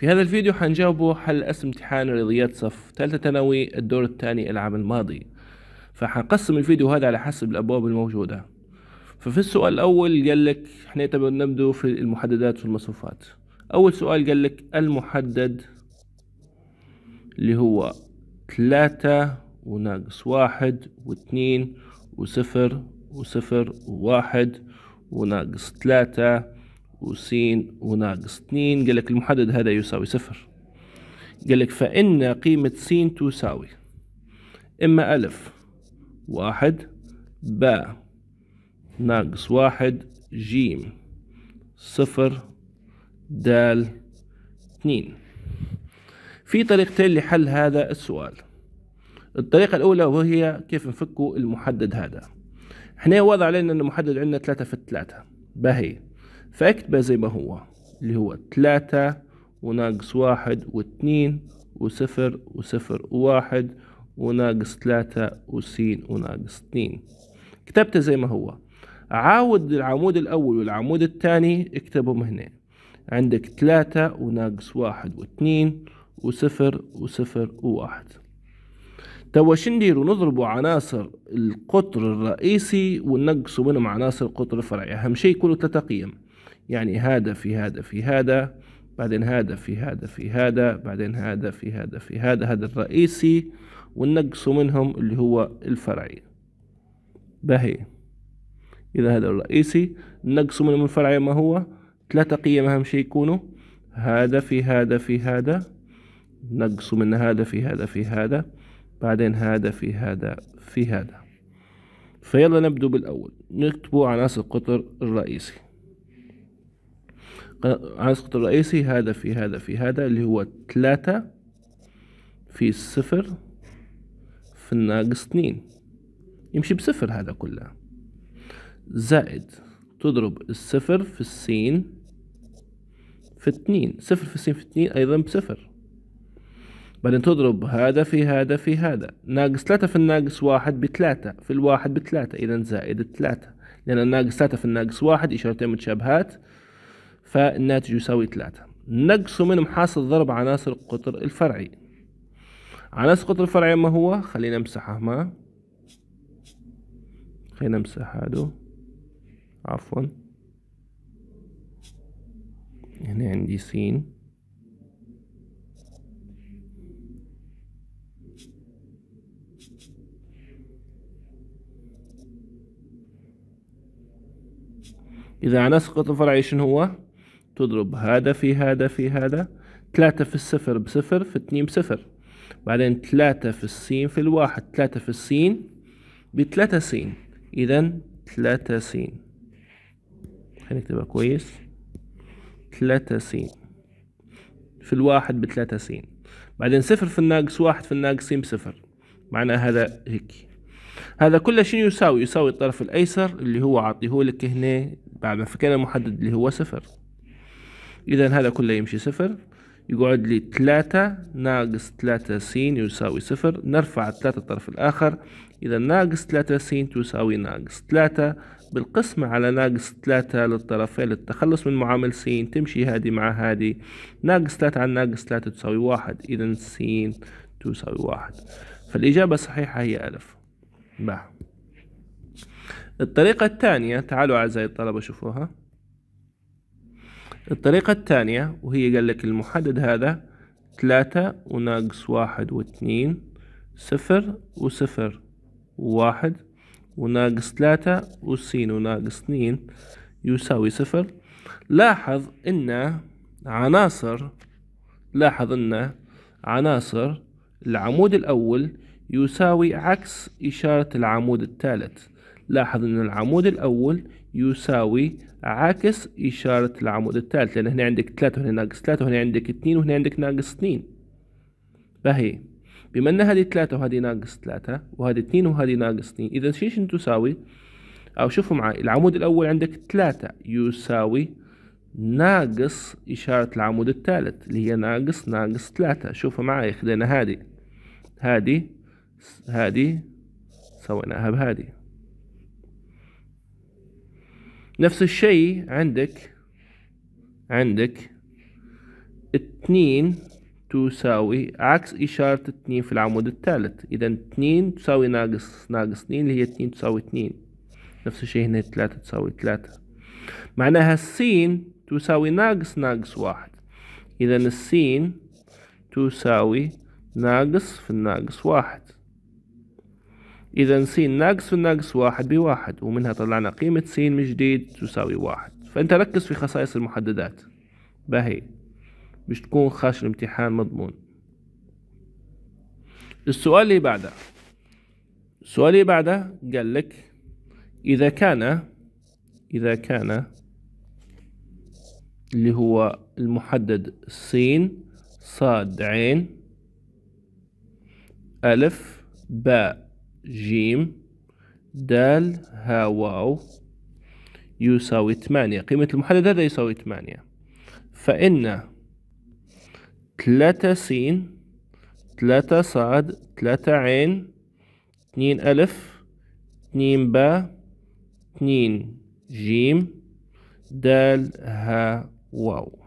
في هذا الفيديو حنجاوبه حل أسم امتحان رياضيات صف ثالثة ثانوي الدور الثاني العام الماضي؟ فحنقسم الفيديو هذا على حسب الأبواب الموجودة. ففي السؤال الأول قال لك إحنا نبدو في المحددات والمصفوفات أول سؤال قال لك المحدد اللي هو ثلاثة وناقص واحد واثنين وصفر وصفر وواحد وناقص ثلاثة وسين وناقص اثنين. قال لك المحدد هذا يساوي صفر. قال لك فإن قيمة س تساوي. إما ألف واحد باء ناقص واحد جيم صفر دال اثنين. في طريقتين لحل هذا السؤال. الطريقة الأولى وهي كيف نفكوا المحدد هذا. إحنا وضع علينا أن المحدد عندنا ثلاثة في الثلاثة. باهي. فاكتبه زي ما هو اللي هو ثلاثة وناقص واحد واثنين وصفر وصفر وواحد وناقص ثلاثة وسين وناقص اثنين كتبته زي ما هو. عاود العمود الأول والعمود الثاني اكتبهم هنا. عندك ثلاثة وناقص واحد واثنين وصفر وصفر وواحد توا شو نديرو نضربوا عناصر القطر الرئيسي وننقصوا منهم عناصر القطر الفرعي. أهم شيء يكونوا ثلاثة قيم. يعني هذا في هذا في هذا بعدين هذا في هذا في هذا بعدين هذا في هذا في هذا هذا الرئيسي وننقصوا منهم اللي هو الفرعي بهي إذا هذا الرئيسي ننقصوا منهم الفرعي ما هو ثلاثة قيم أهم شيء يكونوا هذا في هذا في هذا نقصوا من هذا في هذا في هذا بعدين هذا في هذا في هذا فيلا نبدو بالأول نكتبوا عناصر القطر الرئيسي عناصر القطر الرئيسي هذا في هذا في هذا اللي هو ثلاثة في الصفر في الناقص اثنين. يمشي بصفر هذا كله. زائد تضرب الصفر في السين في اثنين. صفر في السين في اثنين أيضا بصفر. بعدين تضرب هذا في هذا في هذا. ناقص ثلاثة في الناقص واحد بثلاثة في الواحد بثلاثة إذا زائد ثلاثة لأن الناقص ثلاثة في الناقص واحد إشارتين متشابهات. فالناتج يساوي ثلاثة. نقص منهم حاصل ضرب عناصر القطر الفرعي. عناصر القطر الفرعي ما هو؟ خلينا نمسحه ما؟ خلينا نمسح هذا عفوا. هنا عندي سين. إذا عناصر القطر الفرعي شنو هو؟ تضرب هذا في هذا في هذا ثلاثة في الصفر بصفر في اتنين بصفر. بعدين ثلاثة في السين في الواحد ثلاثة في السين بثلاثة سين إذا ثلاثة سين خلينا نكتبها كويس. ثلاثة سين في الواحد بثلاثة سين بعدين صفر في الناقص واحد في الناقص سين بصفر. معناه هذا هيك. هذا كله شنو يساوي؟ يساوي الطرف الأيسر اللي هو عطيه لك هنا بعد ما فكينا المحدد اللي هو صفر. إذا هذا كله يمشي صفر. يقعد لي ثلاثة ناقص ثلاثة س يساوي صفر. نرفع ثلاثة الطرف الآخر. إذا ناقص ثلاثة س تساوي ناقص ثلاثة. بالقسمة على ناقص ثلاثة للطرفين للتخلص من معامل س تمشي هذه مع هذه. ناقص ثلاثة على ناقص ثلاثة تساوي واحد. إذا س تساوي واحد. فالإجابة الصحيحة هي ألف. با الطريقة الثانية تعالوا أعزائي الطلبة شوفوها. الطريقة الثانية وهي قال لك المحدد هذا ثلاثة وناقص واحد واثنين صفر وصفر وواحد وناقص ثلاثة والسين وناقص اثنين يساوي صفر. لاحظ إن عناصر لاحظ إن عناصر العمود الأول يساوي عكس إشارة العمود الثالث. لاحظ أن العمود الأول يساوي عكس إشارة العمود الثالث لأن هنا عندك ثلاثة وهنا ناقص ثلاثة وهنا عندك اثنين وهنا عندك ناقص اثنين. فهي بما أن هذه ثلاثة وهذه ناقص ثلاثة وهذه اثنين وهذه ناقص اثنين إذا شنو تساوي؟ أو شوفوا معي العمود الأول عندك ثلاثة يساوي ناقص إشارة العمود الثالث اللي هي ناقص ناقص ثلاثة. شوفوا معي خلينا هذه هذه هذه سويناها بهذه. نفس الشيء عندك. عندك. اتنين تساوي عكس إشارة اتنين في العمود الثالث. إذا اتنين تساوي ناقص ناقص اتنين اللي هي اتنين تساوي اتنين نفس الشيء هنا تلاتة تساوي تلاتة معناها السين تساوي ناقص ناقص واحد. إذا السين تساوي ناقص في الناقص واحد. إذا س ناقص في الناقص واحد بواحد ومنها طلعنا قيمة س من جديد تساوي واحد. فأنت ركز في خصائص المحددات. باهي. مش تكون خاش الامتحان مضمون. السؤال اللي بعده. السؤال اللي بعده قال لك إذا كان إذا كان اللي هو المحدد س صاد عين ألف باء جيم دال ها واو يساوي ثمانية. قيمة المحدد هذا يساوي ثمانية. فإن ثلاثة سين ثلاثة صاد ثلاثة عين اثنين ألف اثنين باء اثنين جيم دال ها واو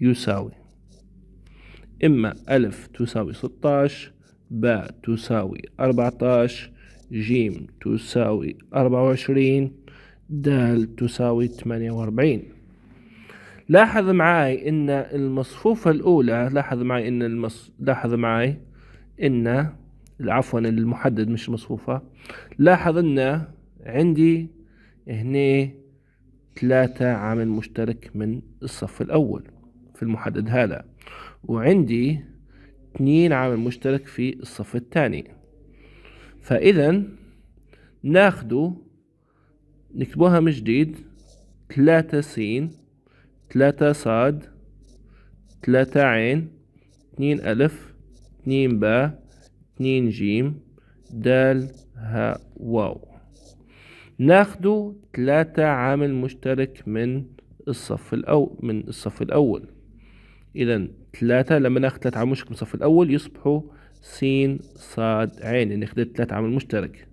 يساوي. إما ألف تساوي ستاش باء تساوي أربعتاش جيم تساوي أربعة وعشرين دال تساوي ثمانية وأربعين. لاحظ معاي إن المصفوفة الأولى لاحظ معاي إن المص... لاحظ معاي إن عفوا المحدد مش مصفوفة. لاحظ إن عندي هنا ثلاثة عامل مشترك من الصف الأول في المحدد هذا. وعندي اثنين عامل مشترك في الصف الثاني. فإذا ناخدو نكتبوها من جديد ثلاثة سين ثلاثة صاد ثلاثة عين اثنين ألف اثنين باء اثنين جيم دال ها واو. ناخدو ثلاثة عامل مشترك من الصف الأول من الصف الأول. إذا ثلاثة لما ناخد ثلاثة عامل مشترك من الصف الأول يصبحوا س صاد عين يعني خدت ثلاثة عامل مشترك.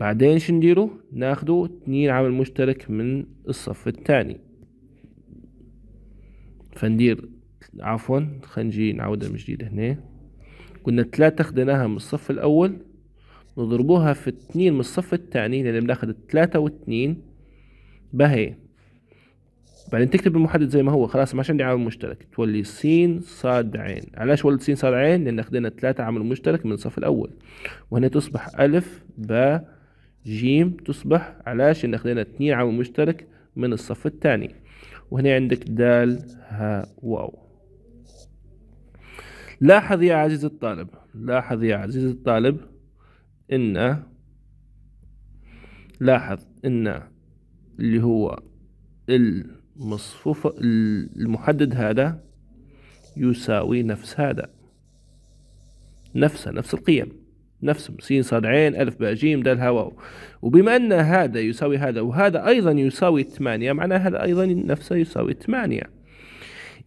بعدين شو نديرو؟ ناخدو اثنين عامل مشترك من الصف الثاني. فندير عفوا خلينا نجي نعودها من جديد هنا. قلنا ثلاثة خدناها من الصف الأول نضربوها في اتنين من الصف الثاني لأن بناخد تلاتة واتنين بهي بعدين تكتب المحدد زي ما هو خلاص ما عندي عامل مشترك. تولي س صاد عين. علاش ولد س صاد عين؟ لأن خدنا ثلاثة عامل مشترك من الصف الأول. وهنا تصبح ألف باء جيم تصبح علاش؟ لأن خدنا اثنين عامل مشترك من الصف الثاني. وهنا عندك دال ها واو. لاحظ يا عزيزي الطالب لاحظ يا عزيزي الطالب إن لاحظ إن اللي هو المصفوفة المحدد هذا يساوي نفس هذا. نفسه نفس القيم. نفس س صاد عين ألف باء جيم دال هواء وبما أن هذا يساوي هذا وهذا أيضا يساوي ثمانية معناه هذا أيضا نفسه يساوي ثمانية.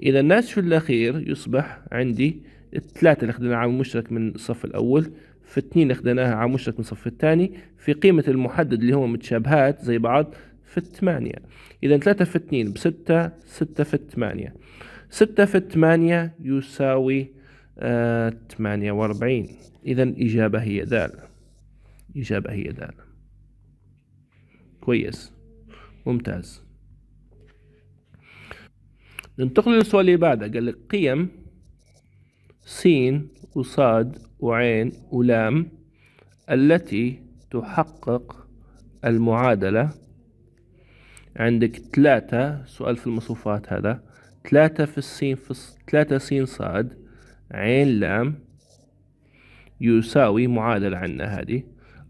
إذا الناتج في الأخير يصبح عندي الثلاثة اللي أخذنا عامل مشترك من الصف الأول في اثنين أخذناها عامل مشترك من الصف الثاني في قيمة المحدد اللي هو متشابهات زي بعض في الثمانية إذا ثلاثة في اثنين بستة ستة في الثمانية ستة في الثمانية يساوي آه ثمانية وأربعين. إذا الإجابة هي دال. إجابة هي دال. كويس. ممتاز. ننتقل للسؤال اللي بعده. قال لك قيم س وصاد وعين ولام التي تحقق المعادلة عندك ثلاثة سؤال في المصفوفات هذا. ثلاثة في السين في ثلاثة سين صاد عين لام يساوي معادلة عنا هذه.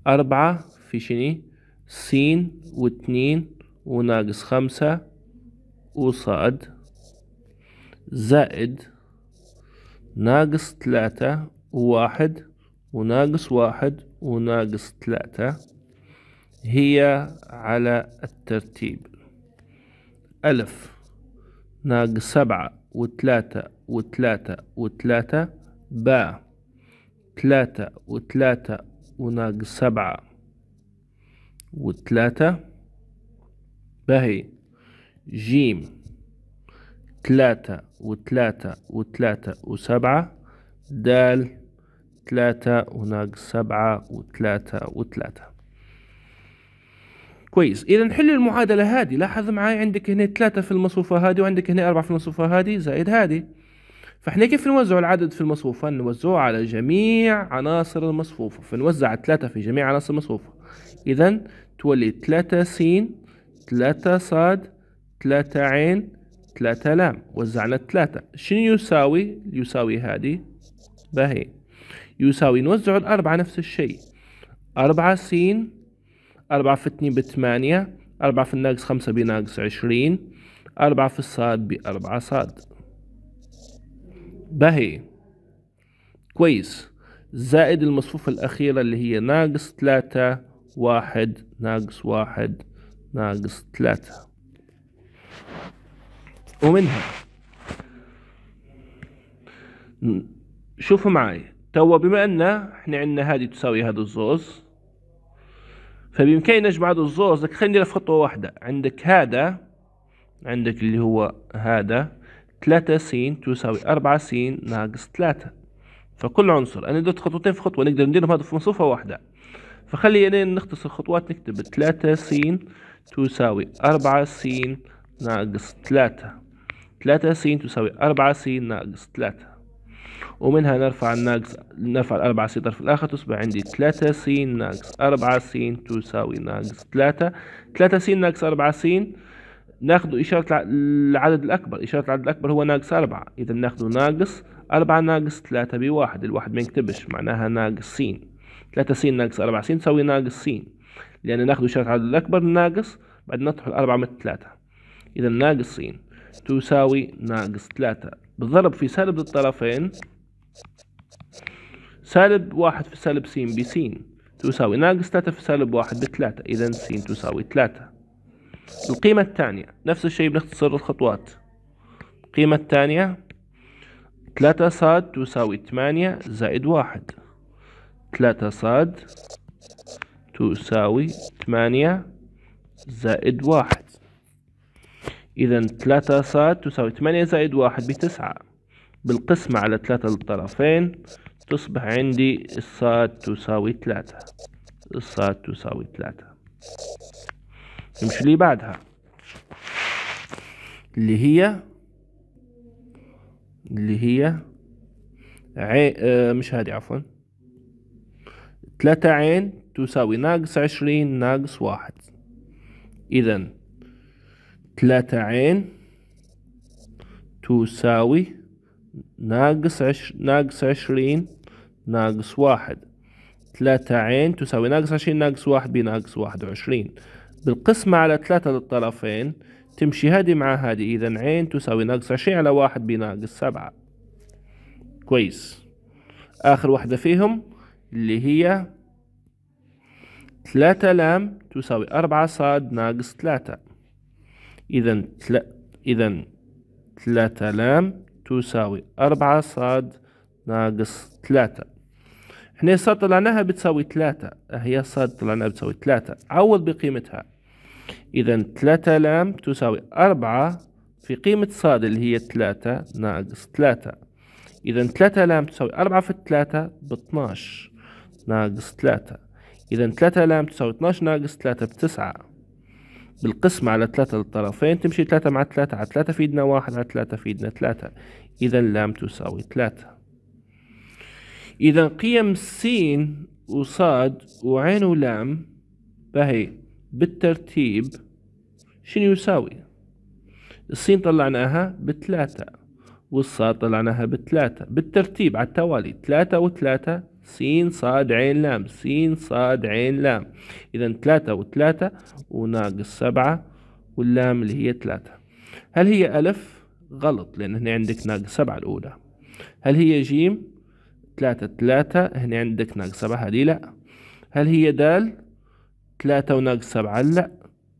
أربعة في شني؟ سين واثنين وناقص خمسة وصاد. زائد ناقص ثلاثة وواحد وناقص واحد وناقص ثلاثة. هي على الترتيب. ألف ناقص سبعة وثلاثة وثلاثة وثلاثة باء ثلاثة وثلاثة وناقص سبعة وثلاثة باهي. جيم تلاتة وتلاتة وتلاتة وسبعة دال تلاتة وناقص سبعة وتلاتة وتلاتة كويس. إذا نحل المعادلة هذه. لاحظ معي عندك هنا ثلاثة في المصفوفة هذه وعندك هنا أربعة في المصفوفة هذه. زائد هذه. فإحنا كيف نوزع العدد في المصفوفة نوزعه على جميع عناصر المصفوفة. فنوزع ثلاثة في جميع عناصر المصفوفة. إذا تولي ثلاثة س ثلاثة صاد ثلاثة عين ثلاثة لام. وزعنا ثلاثة. شنو يساوي؟ يساوي هذه. باهي. يساوي نوزع الأربعة نفس الشيء. أربعة س أربعة في اثنين بثمانية أربعة في الناقص خمسة بناقص عشرين أربعة في الصاد بأربعة صاد. باهي. كويس. زائد المصفوفة الأخيرة اللي هي ناقص ثلاثة واحد ناقص واحد ناقص ثلاثة. ومنها. شوفوا معي. توا بما أن إحنا عندنا هذه تساوي هذا الزوز فبإمكاننا نجمع هذا الزوز لك خلينا في خطوة واحدة. عندك هذا عندك اللي هو هذا ثلاثة س تساوي أربعة س ناقص ثلاثة. فكل عنصر أنا درت خطوتين في خطوة نقدر نديرهم هذا في مصفوفة واحدة. فخلينا نختصر خطوات نكتب ثلاثة س تساوي أربعة س ناقص ثلاثة. ثلاثة س تساوي أربعة س ناقص ثلاثة. ومنها نرفع الناقص نرفع الأربعة س طرف الآخر تصبح عندي ثلاثة س ناقص أربعة س تساوي ناقص ثلاثة ثلاثة س ناقص أربعة س ناخذ إشارة العدد الأكبر إشارة العدد الأكبر هو ناقص أربعة. إذا ناخذ ناقص أربعة ناقص ثلاثة بواحد الواحد ما يكتبش معناها ناقص س ثلاثة س ناقص أربعة س تساوي ناقص س لأن ناخذ إشارة العدد الأكبر ناقص بعد نطرح الأربعة من ثلاثة إذا ناقص س تساوي ناقص ثلاثة بالضرب في سالب الطرفين سالب واحد في سالب س بس تساوي ناقص ثلاثة في سالب واحد بثلاثة. إذا س تساوي ثلاثة. القيمة الثانية نفس الشيء بنختصر الخطوات. القيمة الثانية ثلاثة صاد تساوي ثمانية زائد واحد. ثلاثة صاد تساوي ثمانية زائد واحد. إذا ثلاثة صاد تساوي ثمانية زائد واحد بتسعة. بالقسمة على ثلاثة للطرفين تصبح عندي الصاد تساوي ثلاثة. الصاد تساوي ثلاثة. نمشي اللي بعدها. اللي هي اللي هي عين آه مش هذه عفوا. ثلاثة عين تساوي ناقص عشرين ناقص واحد. إذا ثلاثة عين تساوي ناقص عش... ناقص عشرين ناقص واحد. ثلاثة عين تساوي ناقص عشرين ناقص واحد بناقص واحد وعشرين. بالقسمة على ثلاثة للطرفين تمشي هذه مع هذه. إذا عين تساوي ناقص عشرين على واحد بناقص سبعة. كويس. آخر واحدة فيهم اللي هي ثلاثة لام تساوي أربعة صاد ناقص ثلاثة إذا تلا إذا ثلاثة لام تساوي أربعة صاد ناقص ثلاثة. إحنا صاد طلعناها بتساوي ثلاثة هي صاد طلعناها بتساوي ثلاثة. عوض بقيمتها. إذا ثلاثة لام تساوي أربعة في قيمة صاد اللي هي ثلاثة ناقص ثلاثة. إذا ثلاثة لام تساوي أربعة في ثلاثة باثناش ناقص ثلاثة. إذا ثلاثة لام تساوي اثناش ناقص ثلاثة بتسعة. بالقسمة على ثلاثة للطرفين تمشي ثلاثة مع ثلاثة على ثلاثة في ايدنا واحد على ثلاثة في ايدنا ثلاثة. إذا لام تساوي ثلاثة. إذا قيم س وصاد وعين ولام بهي بالترتيب شنو يساوي؟ السين طلعناها بثلاثة والصاد طلعناها بثلاثة. بالترتيب على التوالي ثلاثة وثلاثة سين صاد عين لام سين صاد عين لام إذا ثلاثة وثلاثة وناقص سبعة واللام اللي هي ثلاثة هل هي ألف؟ غلط لأن هنا عندك ناقص سبعة الأولى هل هي جيم؟ ثلاثة ثلاثة هنا عندك ناقص سبعة هذه لا هل هي دال؟ ثلاثة وناقص سبعة لا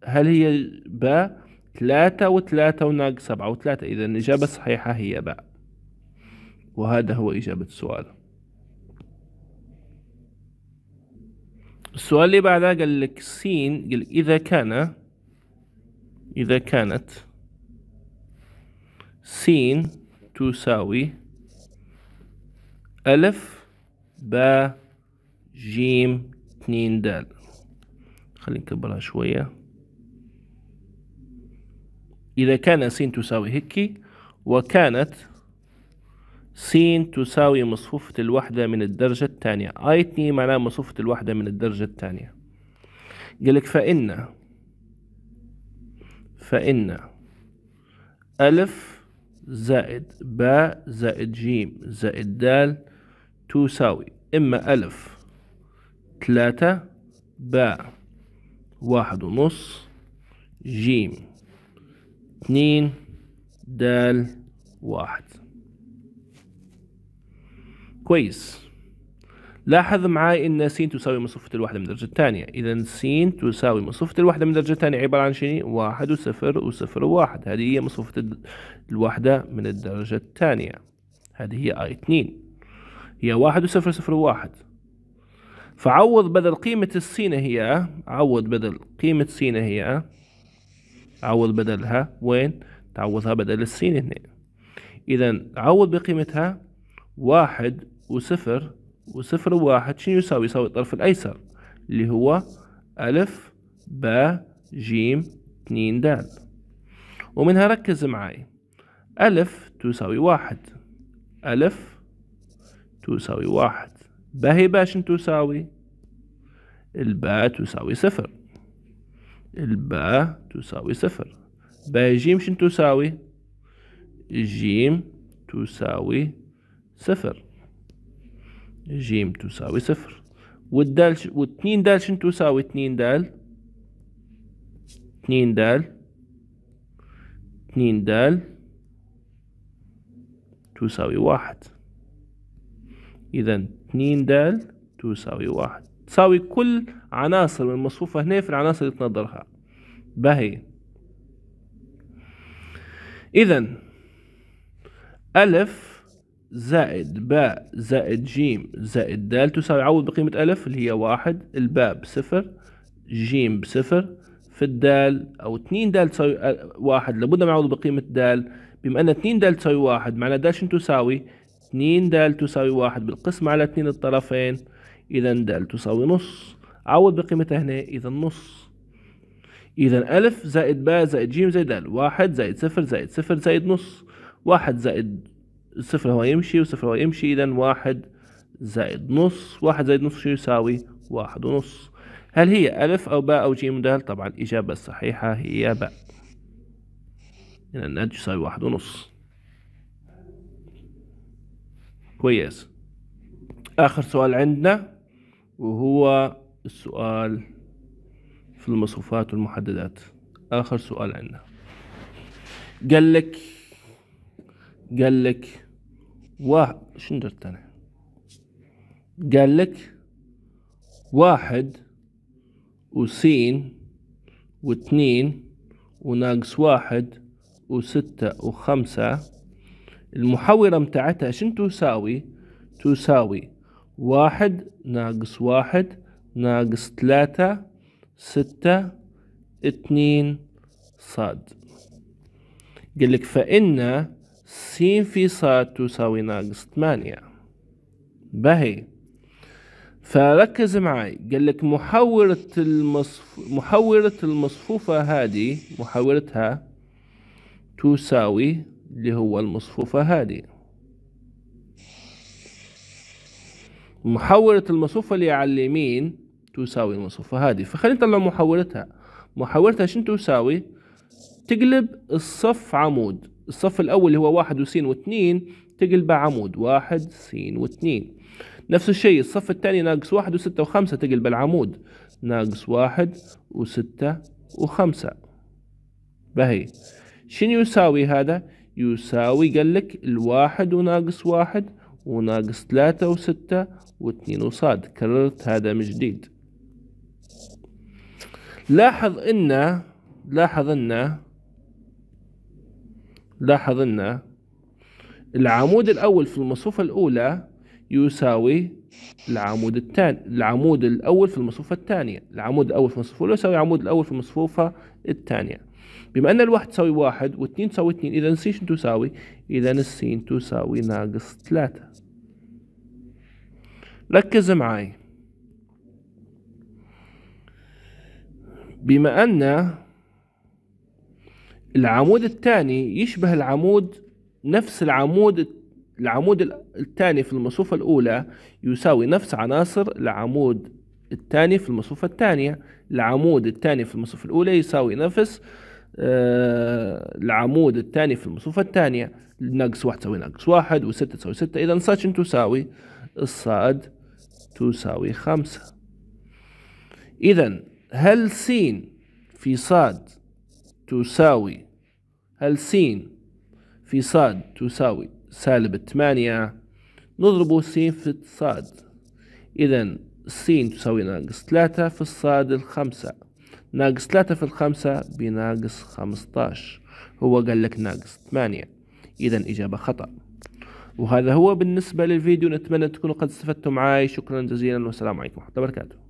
هل هي باء؟ ثلاثة وثلاثة وناقص سبعة وثلاثة إذا الإجابة الصحيحة هي باء وهذا هو إجابة السؤال السؤال اللي بعده قال لك سين قال إذا كان إذا كانت س تساوي ألف باء جيم اتنين دال. خلينا نكبرها شوية. إذا كان س تساوي هيك وكانت س تساوي مصفوفة الوحدة من الدرجة الثانية. آي 2 معناها مصفوفة الوحدة من الدرجة الثانية. قالك فإن فإن ألف زائد باء زائد جيم زائد دال تساوي. إما ألف ثلاثة باء واحد ونص جيم اثنين دال واحد. كويس. لاحظ معي إن س تساوي مصفوفة الوحدة من الدرجة الثانية اذا س تساوي مصفوفة الوحدة من الدرجة الثانية عبارة عن شنو؟ واحد وصفر وصفر وواحد هذه هي مصفوفة الوحدة من الدرجة الثانية. هذه هي آي اثنين. هي واحد وصفر صفر وواحد فعوض بدل قيمة السين هي عوض بدل قيمة سين هي عوض بدلها وين؟ تعوضها بدل السين هنا. إذا عوض بقيمتها واحد وصفر وصفر وواحد شنو يساوي؟ يساوي الطرف الأيسر اللي هو ألف باء جيم اثنين دال. ومنها ركز معي ألف تساوي واحد. ألف تساوي واحد. باء هي باء شنو تساوي؟ الباء تساوي صفر. الباء تساوي صفر. باء جيم شنو تساوي؟ جيم تساوي صفر. جيم تساوي صفر. والدال ش... والاتنين دال شنو تساوي؟ اتنين دال. اتنين دال. اتنين دال. تساوي واحد. إذا اتنين دال تساوي واحد. تساوي كل عناصر من المصفوفة هنا في العناصر اللي تنظرها. باهي. إذا ألف زائد باء زائد جيم زائد دال تساوي عوض بقيمة ألف اللي هي واحد الباء بصفر جيم بصفر. في الدال أو اتنين دال تساوي واحد لابد من عوض بقيمة دال. بما أن اتنين دال تساوي واحد معنى دال شنو تساوي؟ اتنين دال تساوي واحد بالقسم على اتنين الطرفين. إذا دال تساوي نص. عوض بقيمتها هنا إذا نص. إذا ألف زائد باء زائد جيم زائد دال واحد زائد صفر زائد صفر زائد نص. واحد زائد الصفر هو يمشي وصفر هو يمشي إذا واحد زائد نص واحد زائد نص شو يساوي؟ واحد ونص. هل هي ألف أو باء أو جيم دال طبعا الإجابة الصحيحة هي باء. إذا الناتج يساوي؟ واحد ونص. كويس. آخر سؤال عندنا وهو السؤال في المصفوفات والمحددات. آخر سؤال عندنا. قال لك قال لك واحد شنو درت أنا؟ قال لك واحد وسين واثنين وناقص واحد وستة وخمسة. المحورة متاعتها شنو تساوي؟ تساوي واحد ناقص واحد ناقص ثلاثة ستة اثنين صاد. قال لك فإن س في صاد تساوي ناقص ثمانية بهي فركز معي قال لك محورة المصف... محورة المصفوفة هذه محورتها تساوي اللي هو المصفوفة هذه. محورة المصفوفة اللي على اليمين تساوي المصفوفة هذه. فخلينا نطلع محورتها محورتها شنو تساوي؟ تقلب الصف عمود. الصف الأول اللي هو واحد وسين واثنين تقلبه عمود واحد سين واثنين. نفس الشيء الصف الثاني ناقص واحد وستة وخمسة تقلب العمود ناقص واحد وستة وخمسة. بهي. شنو يساوي هذا؟ يساوي قال لك الواحد وناقص واحد وناقص ثلاثة وستة واثنين وصاد كررت هذا من جديد. لاحظ إن لاحظ إن لاحظ أن العمود الأول في المصفوفة الأولى يساوي العمود الثاني العمود الأول في المصفوفة الثانية العمود الأول في المصفوفة الأولى يساوي العمود الأول في المصفوفة الثانية. بما أن الواحد تساوي واحد واثنين تساوي اثنين إذا السين تساوي؟ إذا السين تساوي ناقص ثلاثة. ركز معاي بما أن العمود الثاني يشبه العمود نفس العمود العمود الثاني في المصفوفة الأولى يساوي نفس عناصر العمود الثاني في المصفوفة الثانية. العمود الثاني في المصفوفة الأولى يساوي نفس آه العمود الثاني في المصفوفة الثانية. ناقص واحد تساوي ناقص واحد وستة تساوي ستة. إذا شنو تساوي؟ الصاد تساوي خمسة. إذا هل س في صاد تساوي. هل س في صاد تساوي سالب الثمانية؟ نضرب س في صاد. إذا س تساوي ناقص ثلاثة في الصاد الخمسة. ناقص ثلاثة في الخمسة بناقص خمسطاش. هو قال لك ناقص ثمانية. إذا إجابة خطأ. وهذا هو بالنسبة للفيديو. نتمنى تكونوا قد استفدتم معي شكرا جزيلا. والسلام عليكم ورحمة الله وبركاته.